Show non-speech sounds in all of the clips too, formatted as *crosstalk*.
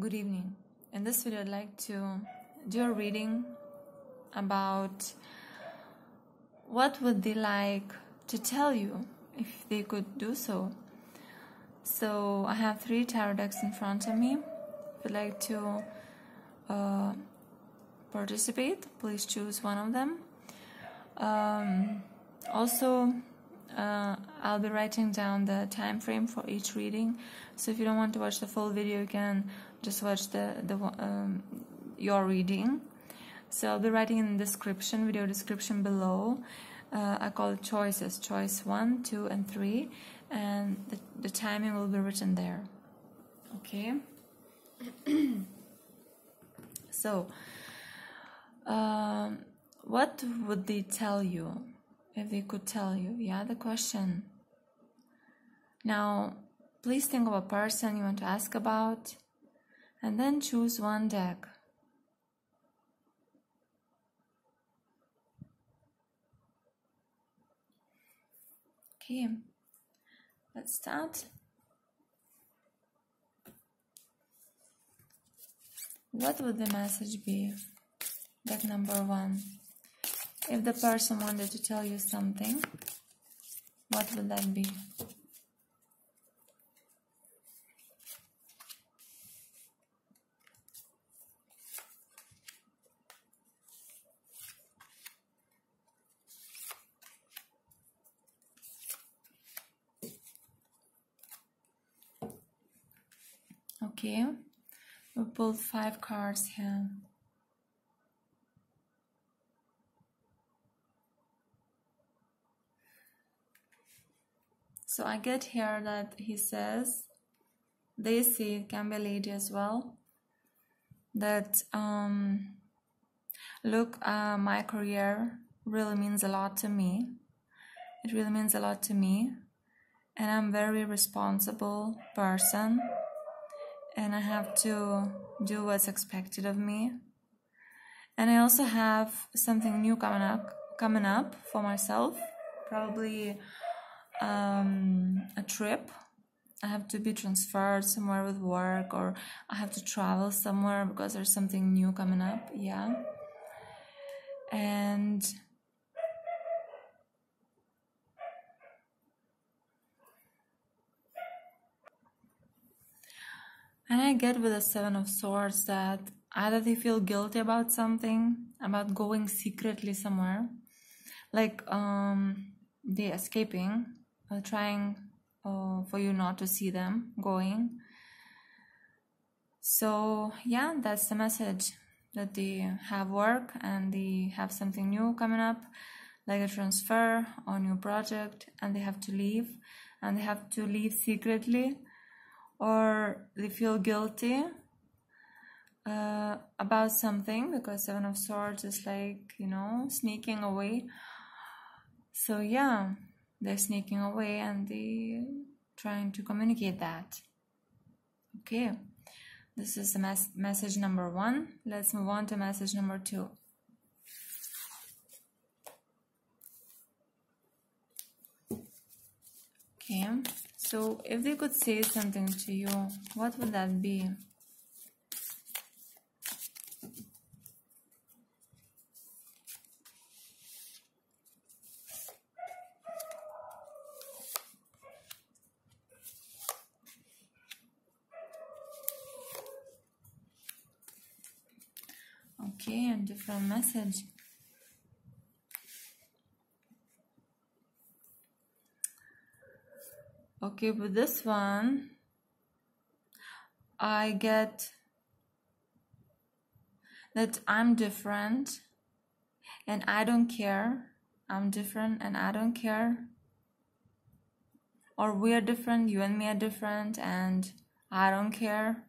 good evening. In this video, I'd like to do a reading about what would they like to tell you if they could do so. So I have three tarot decks in front of me. If you'd like to uh, participate, please choose one of them. Um, also, uh, I'll be writing down the time frame for each reading. So if you don't want to watch the full video, you can just watch the the um, your reading. So I'll be writing in the description, video description below. Uh, I call it choices, choice one, two, and three, and the, the timing will be written there. Okay. *clears throat* so, um, what would they tell you? if they could tell you. Yeah, the question. Now, please think of a person you want to ask about and then choose one deck. Okay, let's start. What would the message be? Deck number one. If the person wanted to tell you something, what would that be? Okay, we pulled five cards here. So I get here that he says, they see, can be lady as well, that um, look, uh, my career really means a lot to me. It really means a lot to me. And I'm very responsible person. And I have to do what's expected of me. And I also have something new coming up coming up for myself. Probably um, a trip I have to be transferred somewhere with work or I have to travel somewhere because there's something new coming up. Yeah. And and I get with the Seven of Swords that either they feel guilty about something, about going secretly somewhere, like um, they escaping uh, trying uh, for you not to see them going. So, yeah, that's the message that they have work and they have something new coming up, like a transfer or new project, and they have to leave and they have to leave secretly or they feel guilty uh, about something because Seven of Swords is like, you know, sneaking away. So, yeah they're sneaking away and they trying to communicate that. Okay this is the mes- message number one. Let's move on to message number two. Okay so if they could say something to you what would that be? Okay and different message okay with this one. I get that I'm different and I don't care. I'm different and I don't care. Or we're different you and me are different and I don't care.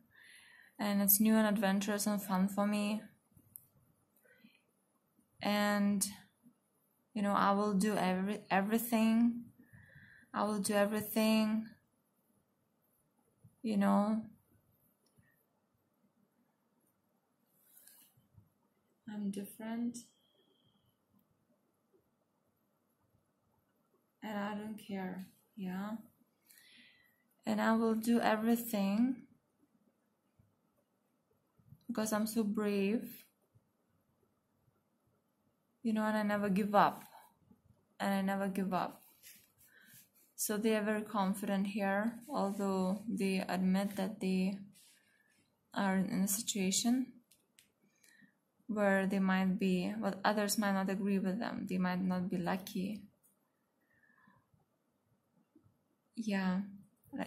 And it's new and adventurous and fun for me. And you know i will do every everything i will do everything you know i'm different and i don't care yeah and i will do everything because I'm so brave. You know, and I never give up. And I never give up. So they are very confident here, although they admit that they are in a situation where they might be, well, others might not agree with them. They might not be lucky. Yeah,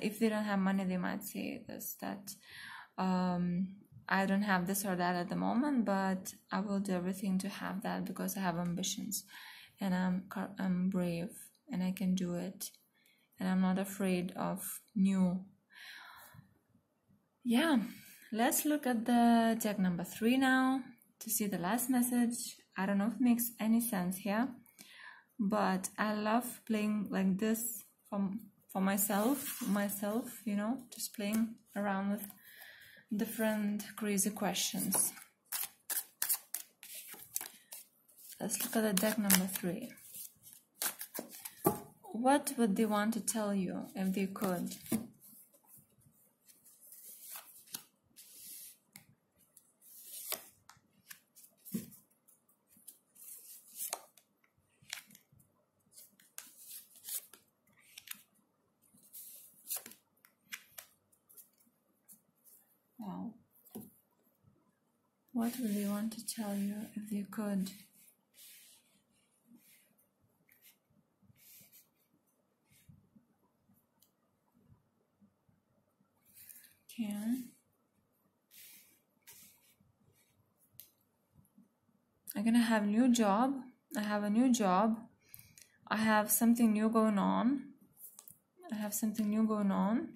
if they don't have money, they might say this that um, I don't have this or that at the moment, but I will do everything to have that because I have ambitions and I'm, I'm brave and I can do it and I'm not afraid of new. Yeah, let's look at the deck number three now to see the last message. I don't know if it makes any sense here, but I love playing like this from for myself, myself, you know, just playing around with different crazy questions. Let's look at the deck number three. What would they want to tell you if they could? What would they want to tell you if they could? Can I'm gonna have a new job. I have a new job. I have something new going on. I have something new going on.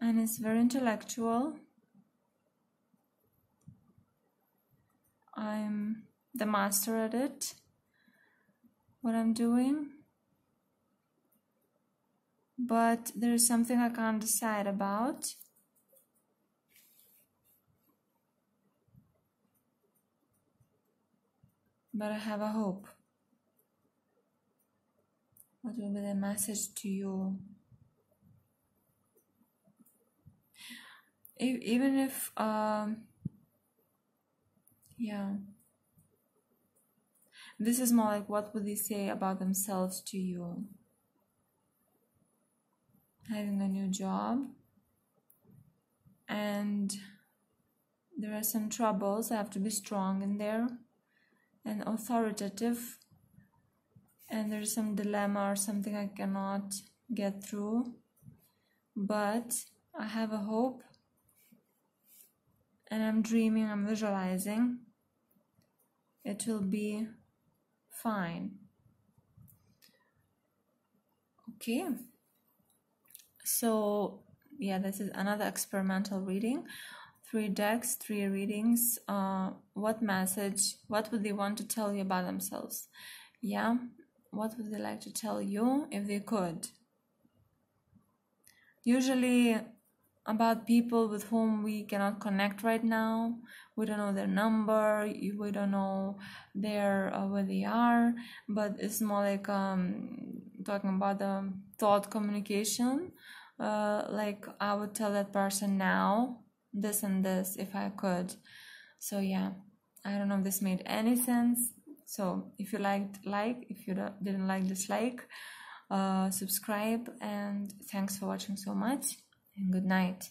And it's very intellectual. I'm the master at it, what I'm doing. But there is something I can't decide about. But I have a hope. What will be the message to you? Even if um, yeah. This is more like what would they say about themselves to you? Having a new job. And there are some troubles. I have to be strong in there and authoritative. And there's some dilemma or something I cannot get through. But I have a hope. And I'm dreaming, I'm visualizing. It will be fine. Okay. So yeah this is another experimental reading three decks three readings uh what message what would they want to tell you about themselves? Yeah what would they like to tell you if they could? Usually about people with whom we cannot connect right now. We don't know their number we don't know their uh, where they are but it's more like um talking about the thought communication. Uh like i would tell that person now this and this if i could. So yeah i don't know if this made any sense. So if you liked like. If you didn't like dislike. Uh subscribe and thanks for watching so much and good night.